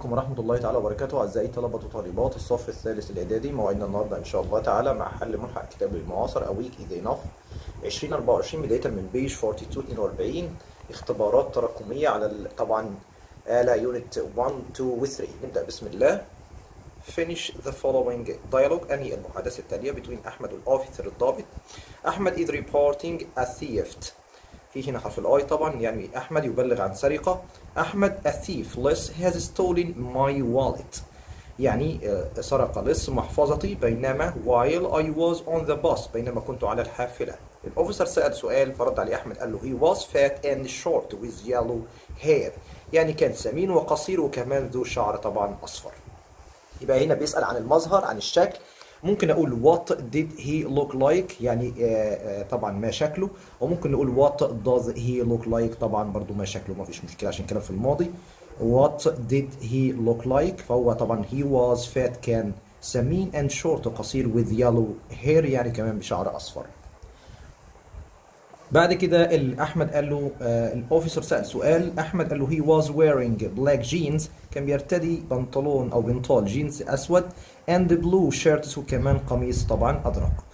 عليكم ورحمة الله تعالى وبركاته. أعزائي طلبة وطالبات الصف الثالث الإعدادي موعدنا النهاردة إن شاء الله تعالى مع حل ملحق كتاب المعاصر A Week is Enough 2024 بداية من page 42 42 اختبارات تراكمية على طبعا على unit 1 2 و 3 نبدأ بسم الله. Finish the following dialogue. أنهي المحادثة التالية؟ between أحمد وال officer الضابط. أحمد is reporting a theft في هنا حرف ال I طبعا يعني أحمد يبلغ عن سرقة. أحمد a thief لص has stolen my wallet. يعني آه، سرق لص محفظتي بينما while I was on the bus بينما كنت على الحافلة. الأوفيسر سأل سؤال فرد عليه أحمد قال له he was fat and short with yellow hair. يعني كان سمين وقصير وكمان ذو شعر طبعا أصفر. يبقى هنا بيسأل عن المظهر عن الشكل. ممكن أقول what did he look like يعني آه، آه، طبعا ما شكله. وممكن نقول what does he look like طبعا برضو ما شكله ما فيش مشكلة عشان كده في الماضي. what did he look like فهو طبعا he was fat كان سمين and short قصير with yellow hair يعني كمان بشعر أصفر. بعد كده أحمد قال له آه الأوفيسر سأل سؤال. أحمد قال له he was wearing black jeans. كان بيرتدي بنطلون أو بنطال جينز أسود. And blue shirts وكمان قميص طبعا ازرق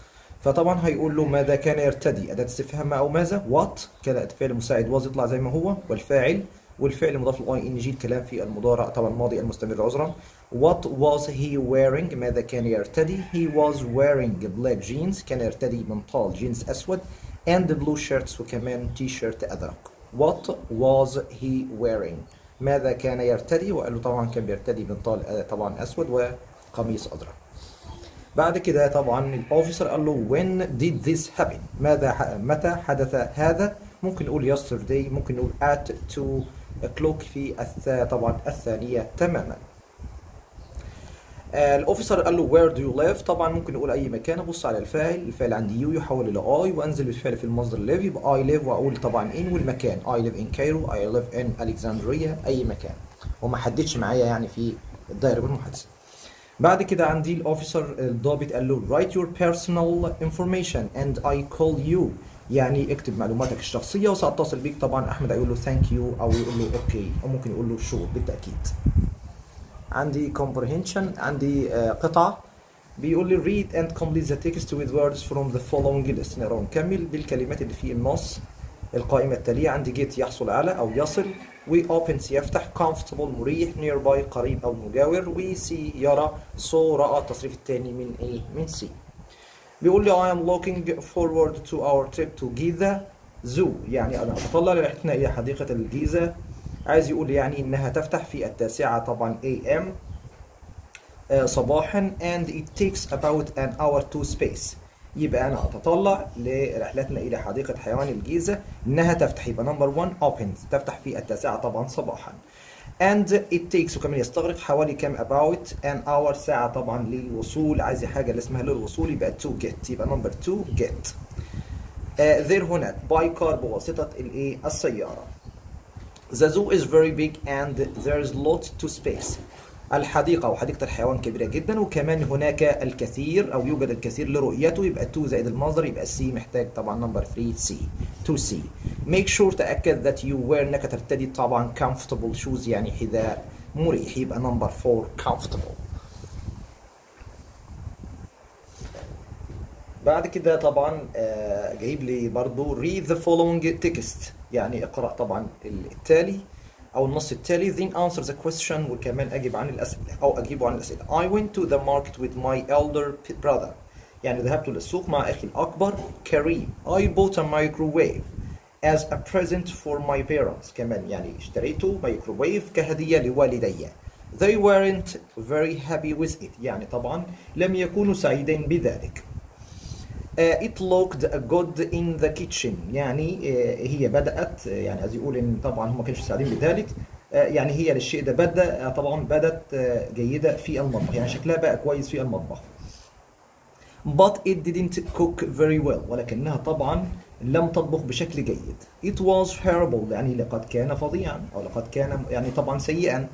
فطبعا هيقول له ماذا كان يرتدي؟ أداة استفهام أو ماذا؟ What? كده فعل مساعد was يطلع زي ما هو. والفاعل؟ والفعل مضاف لل ing الكلام في المضارع طبعا الماضي المستمر عذرا. What was he wearing ماذا كان يرتدي؟ He was wearing black jeans. كان يرتدي بنطال جينز أسود. And blue shirts وكمان تي شيرت ازرق what was he wearing ماذا كان يرتدي؟ وقال له طبعا كان بيرتدي بنطال آه، طبعا أسود. وقميص ازرق بعد كده طبعا الأوفيسر قال له when did this happen? ماذا متى حدث هذا؟ ممكن نقول yesterday ممكن نقول at 2 o'clock في الث... طبعا الثانية تماما. آه، الأوفيسر قال له where do you live? طبعا ممكن نقول أي مكان أبص على الفاعل الفاعل عندي يو يحول إلى آي وأنزل بالفعل في المصدر live يبقى I live وأقول طبعا in والمكان. I live in Cairo I live in Alexandria أي مكان. وما حددش معايا يعني في الدائره بالمحادثة. بعد كده عندي ال officer الضابط قال له write your personal information and I call you. يعني اكتب معلوماتك الشخصية وساتصل بيك. طبعا أحمد هيقول له thank you أو يقول له okay أو ممكن يقول له sure بالتأكيد. عندي comprehension عندي آه، قطعة. بيقول لي read and complete the text with words from the following list نقرا ونكمل بالكلمات اللي في النص القائمة التالية عندي get يحصل على أو يصل و opens يفتح comfortable مريح nearby قريب أو مجاور و see يرى so رأى التصريف الثاني من إيه؟ من see بيقول لي I am looking forward to our trip to Giza Zoo يعني أنا أتطلع لرحلتنا إلى حديقة الجيزة. عايز يقول يعني إنها تفتح في التاسعة طبعا AM آه، صباحا and it takes about an hour to space. يبقى أنا أتطلع لرحلتنا إلى حديقة حيوان الجيزة إنها تفتح يبقى number 1 opens تفتح في التاسعة طبعا صباحا. And it takes وكمان يستغرق حوالي كام about an hour ساعة طبعا للوصول. عايز حاجة اللي اسمها للوصول يبقى to get يبقى number 2 get. آه there هناك by car بواسطة الايه السيارة. The zoo is very big and there is lot to space. الحديقة أو حديقة الحيوان كبيرة جدا وكمان هناك الكثير أو يوجد الكثير لرؤيته يبقى 2 زائد المصدر يبقى see محتاج طبعا number 3 see 2 C. Make sure تأكد that you wear إنك ترتدي طبعا comfortable shoes يعني حذاء مريح يبقى نمبر 4 comfortable. بعد كده طبعا آه، جايب لي برضو read the following text يعني اقرأ طبعا التالي أو النص التالي then answer the question وكمان أجيب عن الأسئلة أو أجيبه عن الأسئلة. I went to the market with my elder brother. يعني ذهبت للسوق مع أخي الأكبر كريم. I bought a microwave as a present for my parents. كمان يعني اشتريته مايكروويف كهدية لوالدي. They weren't very happy with it. يعني طبعا لم يكونوا سعيدين بذلك. It looked good in the kitchen. يعني uh, هي بدأت uh, يعني عايز يقول ان طبعا هم ما كانوش سعيدين بذلك. يعني هي للشيء ده بدأ طبعا بدت جيدة في المطبخ. يعني شكلها بقى كويس في المطبخ. But it didn't cook very well ولكنها طبعا لم تطبخ بشكل جيد. It was horrible يعني لقد كان فظيعا أو لقد كان يعني طبعا سيئا.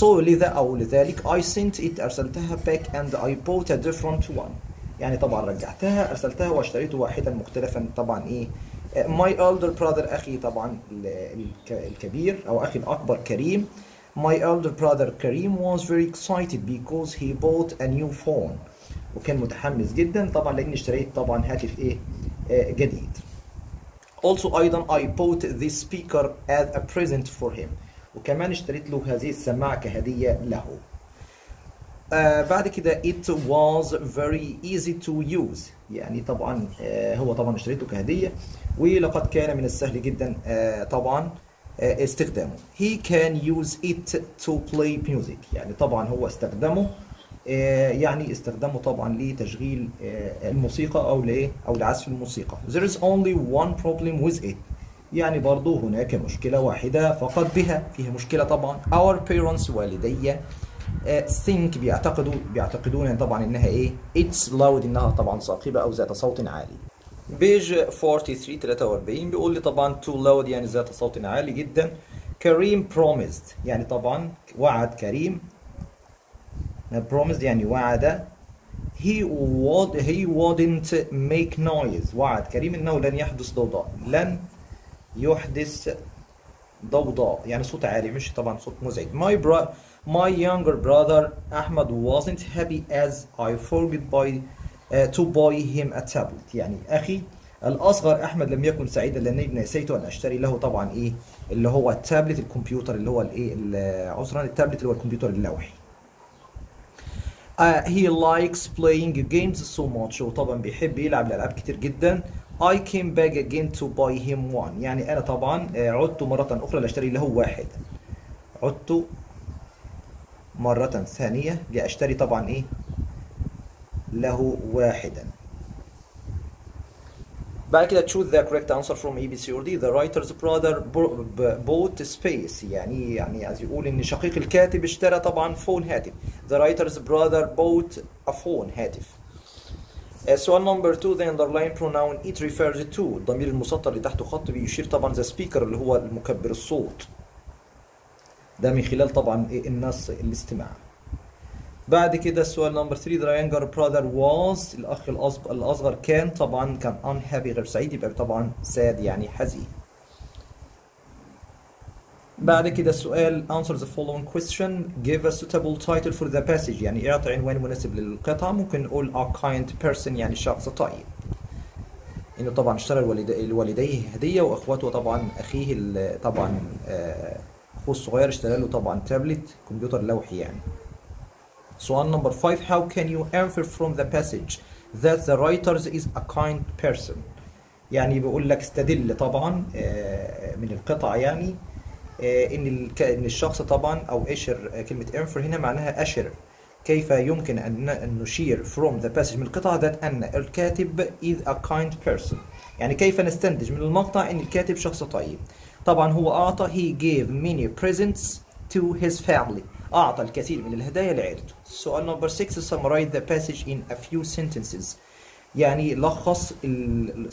So لذا أو لذلك I sent it أرسلتها back and I bought a different one. يعني طبعا رجعتها أرسلتها واشتريت واحدا مختلفا. طبعا إيه my elder brother أخي طبعا ال- الك- الكبير أو أخي الأكبر كريم. My elder brother Karim was very excited because he bought a new phone. وكان متحمس جدا طبعا لأني اشتريت طبعا هاتف إيه آه جديد. Also أيضا I bought this speaker as a present for him. وكمان اشتريت له هذه السماعة كهدية له. بعد كده it was very easy to use. يعني طبعا آه هو طبعا اشتريته كهدية ولقد كان من السهل جدا آه طبعا آه استخدامه. He can use it to play music. يعني طبعا هو استخدمه آه يعني استخدامه طبعا لتشغيل آه الموسيقى أو لايه أو لعزف الموسيقى. There is only one problem with it. يعني برضو هناك مشكلة واحدة فقط بها. فيها مشكلة طبعا. Our parents والدي think بيعتقدوا بيعتقدون طبعا إنها إيه؟ it's loud إنها طبعا صاخبة أو ذات صوت عالي. بيج 43 43 بيقول لي طبعا too loud يعني ذات صوت عالي جدا. كريم promised يعني طبعا وعد كريم. Promised يعني وعد. He would he wouldn't make noise. وعد كريم إنه لن يحدث ضوضاء. لن يحدث ضوضاء. يعني صوت عالي مش طبعا صوت مزعج. My bro my younger brother Ahmed wasn't happy as I forgot by uh, to buy him a tablet. يعني أخي الأصغر أحمد لم يكن سعيدا لأني نسيت أن أشتري له طبعا إيه اللي هو التابلت الكمبيوتر اللي هو الإيه عذرا التابلت اللي هو الكمبيوتر اللوحي. Uh, he likes playing games so much. وطبعا بيحب يلعب الألعاب كتير جدا. I came back again to buy him one. يعني أنا طبعا عدت مرة أخرى لأشتري له واحد. عدت مرة ثانية لأشتري طبعا إيه؟ له واحدا. بعد كده choose the correct answer from A B C or D. The writer's brother bought space. يعني يعني عايز يقول إن شقيق الكاتب اشترى طبعا phone هاتف. The writer's brother bought a phone هاتف. سؤال number 2 the underlined pronoun it refers to. الضمير المسطر اللي تحته خط بيشير طبعا the speaker اللي هو المكبر الصوت. ده من خلال طبعا النص الاستماع. بعد كده السؤال نمبر 3 the younger brother was الأخ الأصغر كان طبعا كان unhappy غير سعيد يبقى طبعا sad يعني حزين. بعد كده السؤال answer the following question give a suitable title for the passage. يعني اعطي عنوان مناسب للقطعة. ممكن نقول a kind person يعني شخص طيب. إنه طبعا اشترى لوالديه هدية وأخواته طبعا أخيه طبعا أخوه الصغير اشترى له طبعا تابلت كمبيوتر لوحي يعني. سؤال نمبر 5 how can you infer from the passage that the writer is a kind person يعني بيقول لك استدل طبعا من القطعة يعني إن إن الشخص طبعا أو أشر كلمة infer هنا معناها أشر. كيف يمكن أن نشير from the passage من القطعة ذات أن الكاتب is a kind person. يعني كيف نستنتج من المقطع إن الكاتب شخص طيب؟ طبعا هو أعطى he gave many presents to his family أعطى الكثير من الهدايا لعائلته. سؤال number 6 summarize the passage in a few sentences. يعني لخص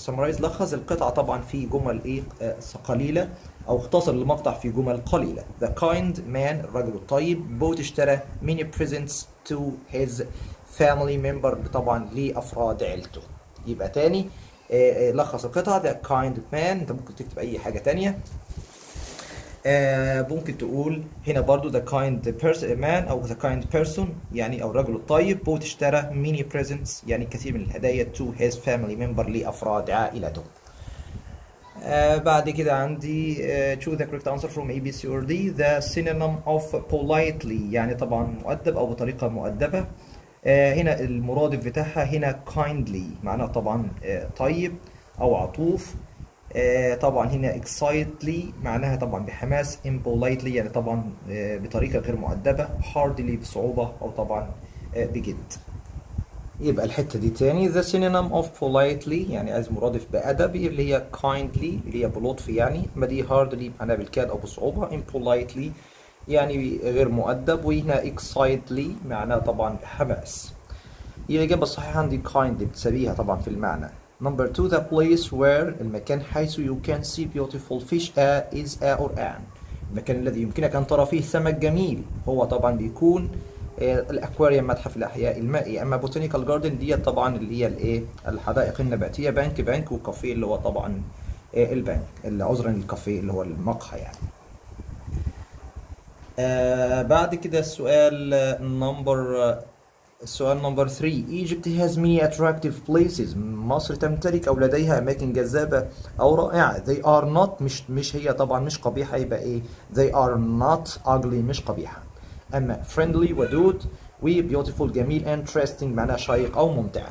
summarize لخص القطعة طبعا في جمل إيه قليلة أو اختصر المقطع في جمل قليلة. The kind man الرجل الطيب bought اشترى many presents to his family member طبعا لأفراد عيلته. يبقى تاني لخص القطعة. The kind man. أنت ممكن تكتب أي حاجة تانية. آه ممكن تقول هنا برضو kind person man أو the kind person يعني أو الرجل الطيب. بوت اشترى many presents يعني كثير من الهدايا to his family member لأفراد عائلته. آه بعد كده عندي choose the correct answer from A B C or D. The synonym of politely يعني طبعا مؤدب أو بطريقة مؤدبة. آه هنا المرادف بتاعها هنا kindly معناها طبعا آه طيب أو عطوف. آه طبعا هنا excitedly معناها طبعا بحماس impolitely يعني طبعا بطريقة غير مؤدبة hardly بصعوبة أو طبعا بجد يبقى الحتة دي تاني the synonym of politely يعني عايز مرادف بأدب اللي هي kindly اللي هي بلطف يعني أما دي hardly معناها بالكاد أو بصعوبة impolitely يعني غير مؤدب وهنا excitedly معناها طبعا بحماس الإجابة الصحيحة عندي kindly بتساويها طبعا في المعنى. Number two, the place where المكان حيث you can see beautiful fish a is a or an. المكان الذي يمكنك أن ترى فيه سمك جميل هو طبعا بيكون الأكواريوم متحف الأحياء المائي. أما بوتانيكال جاردن دي طبعا اللي هي الإيه؟ الحدائق النباتية بنك بنك وكافيه اللي هو طبعا البنك عذرا الكافيه اللي هو المقهى يعني. آه بعد كده السؤال number السؤال number 3 Egypt has many attractive places. مصر تمتلك أو لديها أماكن جذابة أو رائعة. They are not مش مش هي طبعا مش قبيحة يبقى إيه؟ They are not ugly مش قبيحة. أما friendly ودود و beautiful جميل interesting معناها شيق أو ممتع.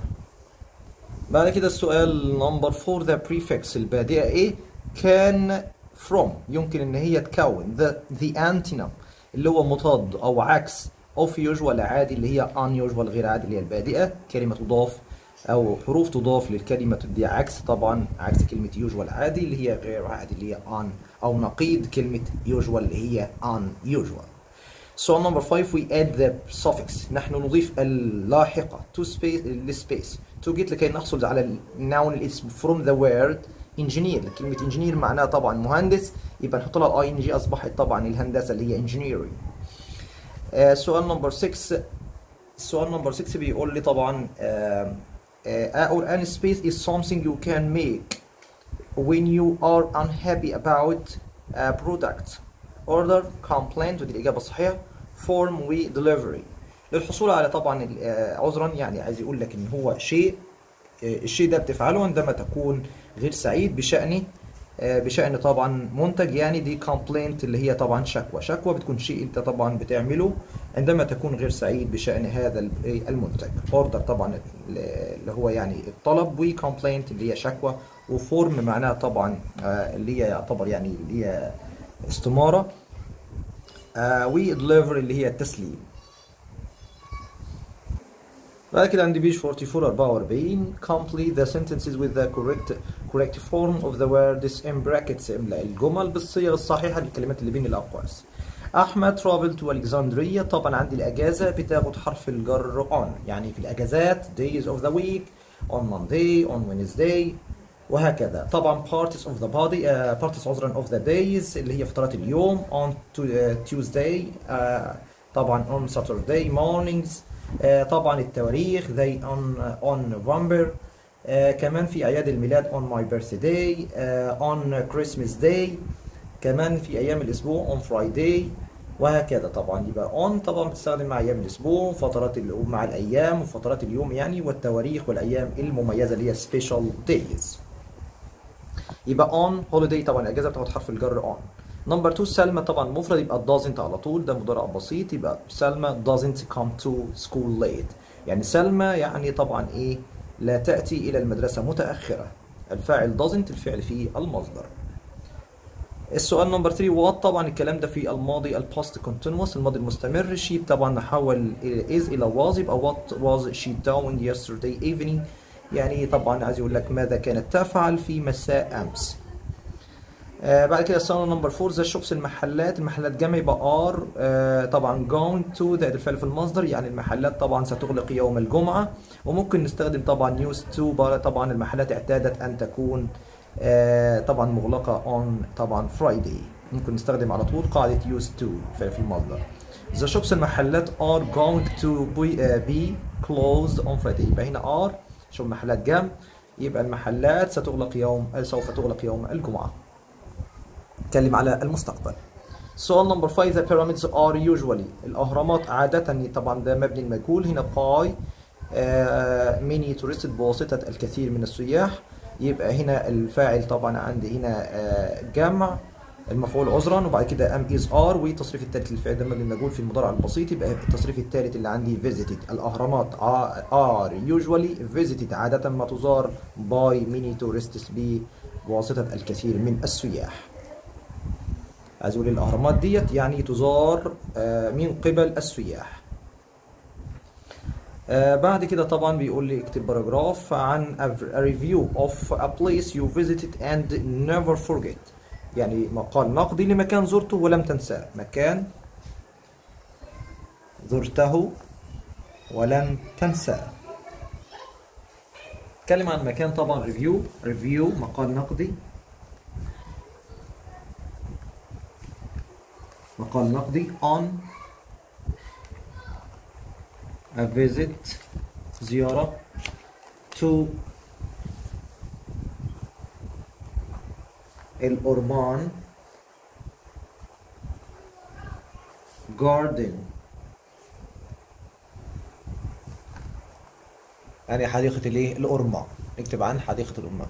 بعد كده السؤال نمبر 4 the prefix. البادئة إيه؟ كان from. يمكن إن هي تكون. The the antonym. اللي هو مضاد أو عكس of usual عادي اللي هي unusual غير عادي اللي هي البادئة كلمة تضاف أو حروف تضاف للكلمة تدي عكس طبعا عكس كلمة usual عادي اللي هي غير عادي اللي هي on أو نقيض كلمة usual اللي هي unusual. So number 5 we add the suffix نحن نضيف اللاحقة to space لل space to get لكي نحصل على النون الاسم from the word engineer كلمة engineer معناها طبعا مهندس يبقى نحط لها ال ing أصبحت طبعا الهندسة اللي هي engineering. آه سؤال number 6 السؤال number 6 بيقول لي طبعا آه آه or any space is something you can make when you are unhappy about a product. Order complaint ودي الإجابة الصحيحة. Form و delivery. للحصول على طبعا عذرا يعني عايز يقول لك إن هو شيء الشيء ده بتفعله عندما تكون غير سعيد بشأن بشأن طبعا منتج. يعني دي complaint اللي هي طبعا شكوى. شكوى بتكون شيء انت طبعا بتعمله عندما تكون غير سعيد بشأن هذا المنتج. order طبعا اللي هو يعني الطلب و complaint اللي هي شكوى وفورم معناها طبعا اللي هي يعتبر يعني اللي هي استمارة و deliver اللي هي التسليم. بعد كده عندي بيج 44 44 complete the sentences with the correct correct form of the words in brackets املأ الجمل بالصيغ الصحيحة للكلمات اللي بين الأقواس أحمد travel to Alexandria طبعا عندي الأجازة بتاخد حرف الجر on يعني في الأجازات days of the week on Monday on Wednesday وهكذا طبعا parts of the body uh, parts عذرا of the days اللي هي فترات اليوم on to, uh, Tuesday uh, طبعا on Saturday mornings uh, طبعا التواريخ they on uh, on November uh, كمان في أعياد الميلاد on my birthday uh, on Christmas day كمان في أيام الأسبوع on Friday وهكذا طبعا. يبقى on طبعا بتستخدم مع أيام الأسبوع فترات مع الأيام وفترات اليوم يعني والتواريخ والأيام المميزة اللي هي special days. يبقى on holiday طبعا الأجازة بتاخد حرف الجر on. number 2 سلمى طبعا مفرد يبقى doesn't على طول ده مضارع بسيط يبقى سلمى doesn't come to school late. يعني سلمى يعني طبعا إيه؟ لا تأتي إلى المدرسة متأخرة. الفاعل doesn't الفعل فيه المصدر. السؤال number 3 what طبعا الكلام ده في الماضي ال past continuous الماضي المستمر. she طبعا نحول is إلى was يبقى what was she doing yesterday evening. يعني طبعا عايز يقول لك ماذا كانت تفعل في مساء أمس. آه بعد كده السؤال number 4 the shops المحلات المحلات جمع يبقى are آه طبعا going to ده الفعل في المصدر يعني المحلات طبعا ستغلق يوم الجمعة. وممكن نستخدم طبعا used to طبعا المحلات اعتادت أن تكون آه طبعا مغلقة on طبعا Friday. ممكن نستخدم على طول قاعدة to الفعل في المصدر. the shops المحلات to be, uh, be closed on Friday. يبقى هنا are shops محلات جمع يبقى المحلات ستغلق يوم سوف تغلق يوم الجمعة. نتكلم على المستقبل. سؤال number 5 the pyramids are usually الأهرامات عادة طبعا ده مبني المجهول. هنا by many tourists بواسطة الكثير من السياح. يبقى هنا الفاعل طبعا عندي هنا آه جمع المفعول عذرا وبعد كده am is are والتصريف الثالث للفعل ده مبني المجهول في المضارع البسيط. يبقى التصريف الثالث اللي عندي visited. الأهرامات are usually visited عادة ما تزار by many tourists بواسطة الكثير من السياح. عايز أقول الاهرامات ديت يعني تزار من قبل السياح. بعد كده طبعا بيقول لي اكتب paragraph عن a review of a place you visited and never forget. يعني مقال نقدي لمكان زرته ولم تنساه. مكان زرته ولن تنساه. اتكلم عن مكان طبعا review review مقال نقدي. مقال نقدي on a visit زيارة to الأوربان garden. يعني حديقة الإيه؟ الأرمان نكتب عن حديقة الأرمان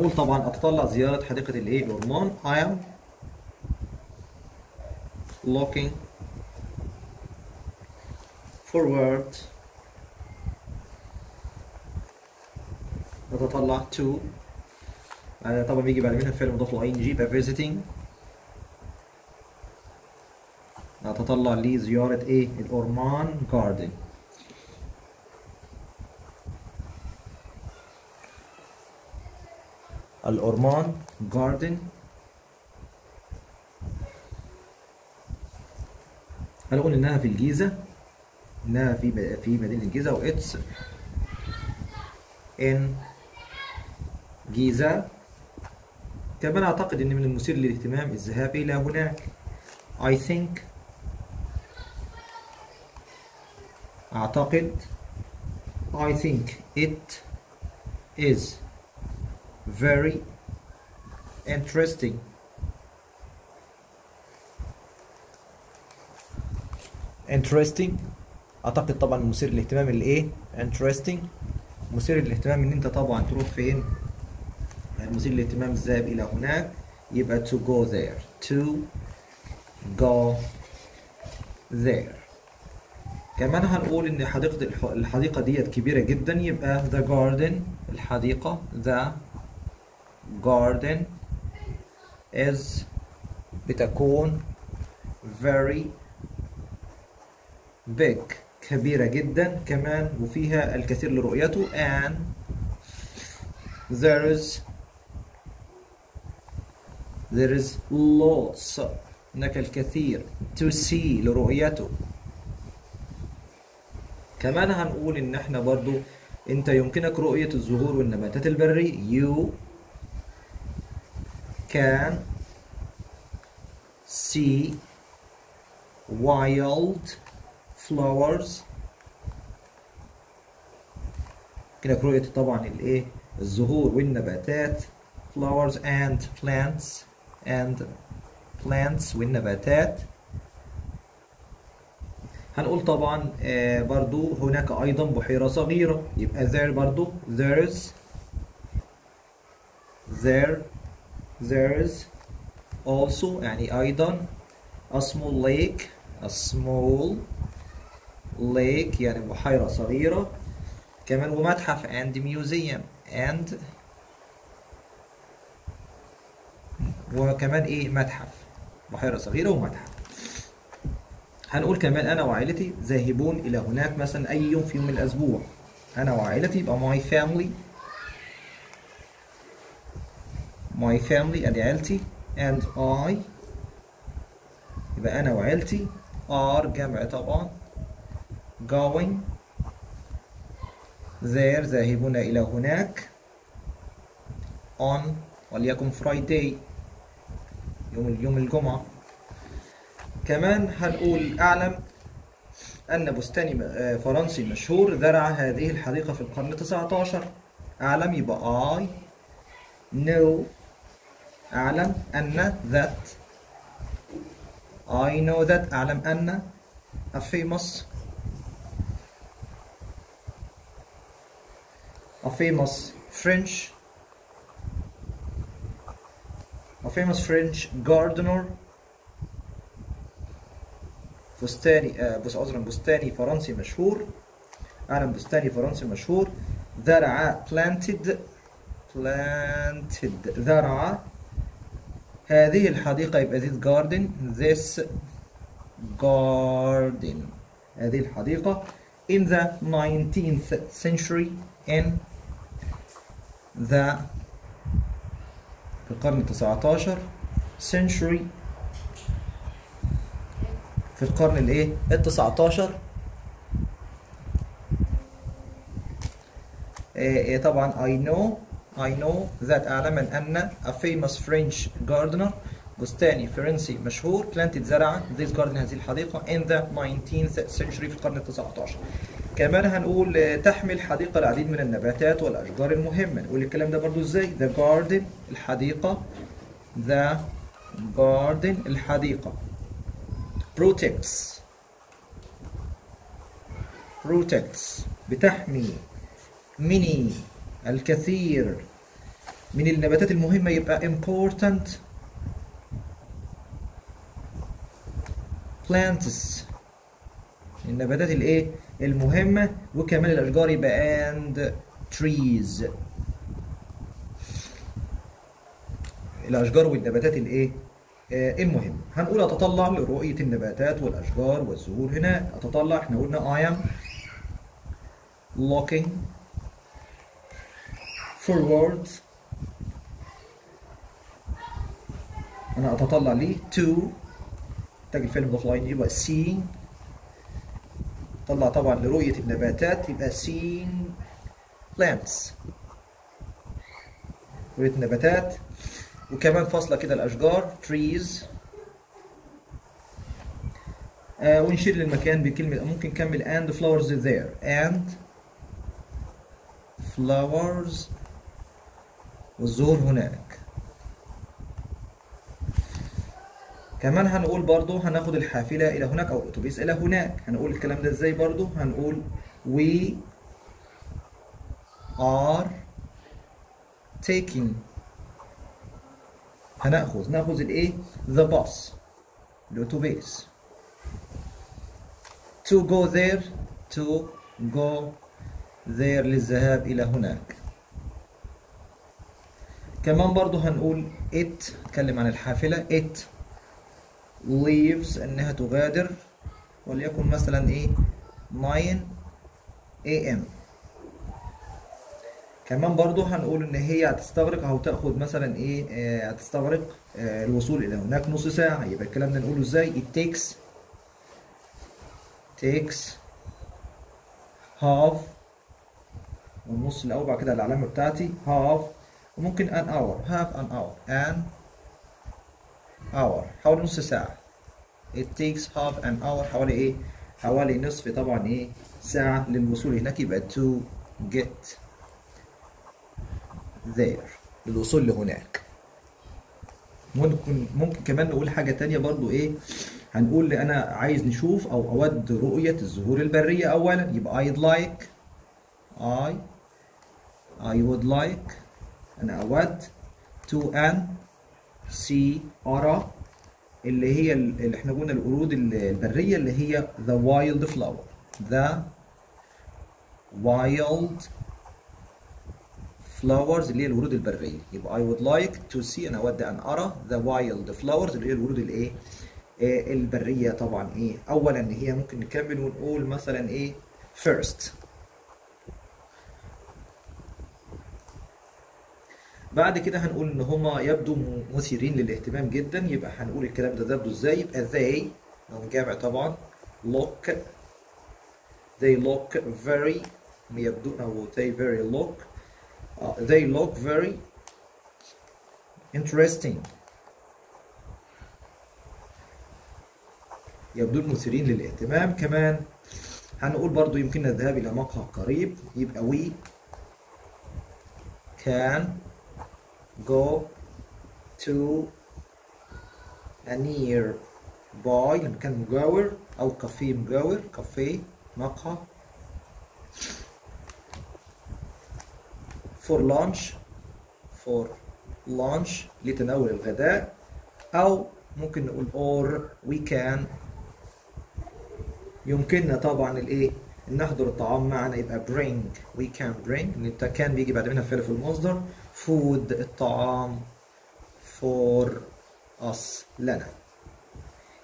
هنقول طبعا أتطلع زيارة حديقة الإيه؟ الأرمان I am looking forward. نتطلع to. طبعا بيجي بعد منها الفعل مضاف له ing يبقى visiting. نتطلع لزيارة إيه؟ الأورمان جاردن الأورمان جاردن هنقول إنها في الجيزة؟ إنها في في مدينة الجيزة وإتس إن جيزة. كمان أعتقد إن من المثير للاهتمام الذهاب إلى هناك. I think أعتقد I think it is very interesting. Interesting. أعتقد طبعا مثير للاهتمام الإيه interesting. مثير للاهتمام إن أنت طبعا تروح فين؟ مثير للاهتمام الذهاب إلى هناك. يبقى to go there. To go there. كمان هنقول إن حديقة الح- الحديقة ديت كبيرة جدا. يبقى the garden الحديقة the garden is بتكون very big كبيرة جدا كمان وفيها الكثير لرؤيته and there is there is lots هناك الكثير to see لرؤيته. كمان هنقول إن إحنا برضو إنت يمكنك رؤية الزهور والنباتات البرية you can see wild flowers. يمكنك رؤية طبعا الايه الزهور والنباتات flowers and plants and plants والنباتات. هنقول طبعا آه، برضو هناك أيضا بحيرة صغيرة يبقى there برضو there is there there is also يعني أيضا a small lake a small lake يعني بحيرة صغيرة. كمان ومتحف and museum and وكمان إيه متحف. بحيرة صغيرة ومتحف. هنقول كمان أنا وعائلتي ذاهبون إلى هناك مثلا أي يوم في يوم الأسبوع. أنا وعائلتي يبقى my family my family ادي عيلتي and I. يبقى أنا وعيلتي are جمع طبعا going. There ذاهبون إلى هناك. On. وليكن Friday. يوم يوم الجمعة. كمان هنقول أعلم أن بستاني آه، فرنسي مشهور زرع هذه الحديقة في القرن 19 أعلم؟ يبقى I. Know أعلم أن that I know that. أعلم أن. a famous a famous French. a famous French. Gardener بستاني آه، بس عذرا بستاني فرنسي مشهور. أعلم بستاني فرنسي مشهور. زرع planted. Planted. زرع هذه الحديقة يبقى this garden this garden. هذه الحديقة in the 19th century in the في القرن التسعتاشر century في القرن الايه؟ التسعتاشر. آه، طبعا I know I know that أعلم أن a famous French gardener بستاني فرنسي مشهور planted زرع this garden هذه الحديقة in the 19th century في القرن التسعة عشر كمان هنقول آه، تحمل الحديقة العديد من النباتات والأشجار المهمة. نقول الكلام ده برضو إزاي؟ The garden الحديقة. The garden الحديقة. Protects protects بتحمي. Many الكثير من النباتات المهمة يبقى important plants. النباتات الايه؟ المهمة وكمان الأشجار يبقى and trees. الأشجار والنباتات الايه؟ آه المهمة هنقول أتطلع لرؤية النباتات والأشجار والزهور هنا. أتطلع إحنا قلنا I am looking forward. أنا أتطلع ليه to. تاج الفيلم مضاف لاين يبقى seeing طلع طبعا لرؤية النباتات يبقى seeing plants. رؤية النباتات. وكمان فاصلة كده الأشجار trees. آه ونشير للمكان بكلمة ممكن نكمل and flowers there. and flowers والزهور هناك. كمان هنقول برضو هناخد الحافلة إلى هناك أو الأتوبيس إلى هناك. هنقول الكلام ده إزاي برضو؟ هنقول we are taking. هنأخذ. نأخذ الإيه؟ the bus. الأتوبيس. To go there. To go there للذهاب إلى هناك. كمان برضو هنقول it نتكلم عن الحافلة it leaves إنها تغادر وليكن مثلا إيه؟ 9 am كمان برضو هنقول إن هي هتستغرق أو تاخد مثلا إيه؟ آه هتستغرق آه الوصول إلى هناك نص ساعة. يبقى الكلام ده نقوله إزاي؟ It takes takes half والنص الأول بعد كده العلامه بتاعتي half وممكن an hour. Half an hour. An hour. حوالي نص ساعة. It takes half an hour. حوالي إيه؟ حوالي نصف طبعا إيه؟ ساعة للوصول هناك. يبقى to get there. للوصول لهناك. ممكن ممكن كمان نقول حاجة تانية برضو إيه؟ هنقول أنا عايز نشوف أو أود رؤية الزهور البرية اولا. يبقى I'd like I I would like أنا اود to an سي أرى اللي هي اللي إحنا قلنا القرود البرية اللي هي the wild flower. The wild flowers اللي هي الورود البرية. يبقى I would like to see أنا أود أن أرى the wild flowers اللي هي الورود الإيه آه البرية طبعا إيه؟ أولا هي ممكن نكمل ونقول مثلا إيه؟ first. بعد كده هنقول إن هما يبدو مثيرين للاهتمام جدا. يبقى هنقول الكلام ده يبدو إزاي؟ يبقى they لو جامع طبعا look they look very يبدو أو they very look uh, they look very interesting. يبدو مثيرين للاهتمام. كمان هنقول برضو يمكننا الذهاب إلى مقهى قريب. يبقى we can go to a nearby مكان مجاور أو كافيه مجاور كافيه مقهى. For lunch for lunch لتناول الغداء. أو ممكن نقول or we can. يمكننا طبعا الايه نحضر الطعام معنا. يبقى bring we can bring كان بيجي بعد منها فعل في المصدر food. الطعام. For us. لنا.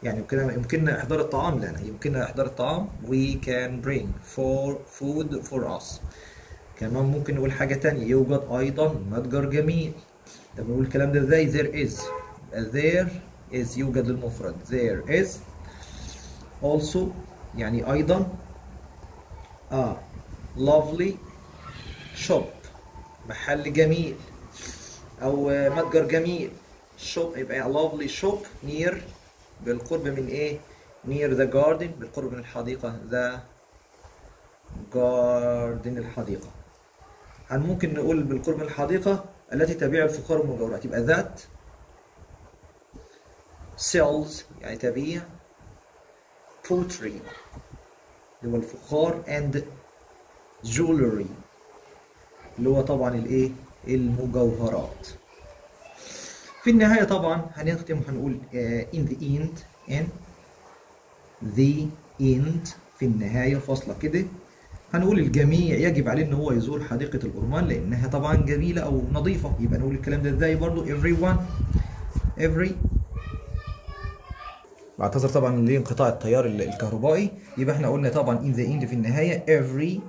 يعني يمكننا يمكننا إحضار الطعام لنا. يمكننا إحضار الطعام. We can bring. For food. For us. كمان ممكن نقول حاجة تانية. يوجد أيضا متجر جميل. طب نقول الكلام ده إزاي؟ There is. There is. يوجد للمفرد. There is. Also يعني أيضا آه. Lovely shop. محل جميل. أو متجر جميل. Shop يبقى lovely shop near بالقرب من إيه؟ near the garden. بالقرب من الحديقة. The garden الحديقة. هل ممكن نقول بالقرب من الحديقة التي تبيع الفخار والمجوهرات يبقى that sells يعني تبيع pottery اللي هو الفخار and jewelry اللي هو طبعا الإيه؟ المجوهرات. في النهاية طبعا هنختم وهنقول uh, in the end in the end في النهاية فاصلة كده. هنقول الجميع يجب عليه إن هو يزور حديقة الأورمان لأنها طبعا جميلة أو نظيفة. يبقى نقول الكلام ده إزاي برضو؟ Everyone every بعتذر طبعا لانقطاع التيار الكهربائي. يبقى إحنا قلنا طبعا in the end في النهاية every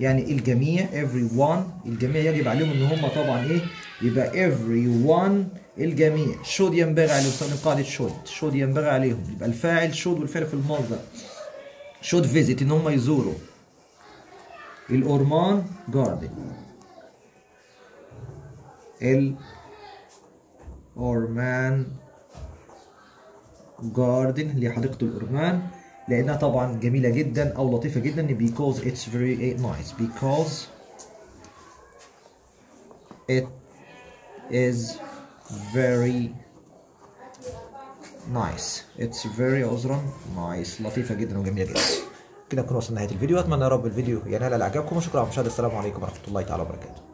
يعني الجميع everyone الجميع يجب عليهم إن هم طبعا إيه؟ يبقى everyone الجميع. should ينبغي عليهم استخدم قاعدة should should ينبغي عليهم. يبقى الفاعل should والفعل في المصدر. should visit إن هم يزوروا. الأورمان جاردن الأورمان جاردن اللي هي حديقة الأورمان لأنها طبعا جميلة جدا أو لطيفة جدا because it's very nice. Because it is very nice. It's very عذرا nice. لطيفة جدا وجميلة جدا. كده نكون وصلنا نهاية الفيديو. أتمنى يا رب الفيديو ينال إعجابكم. وشكرا على المشاهدة. السلام عليكم ورحمة الله تعالى وبركاته.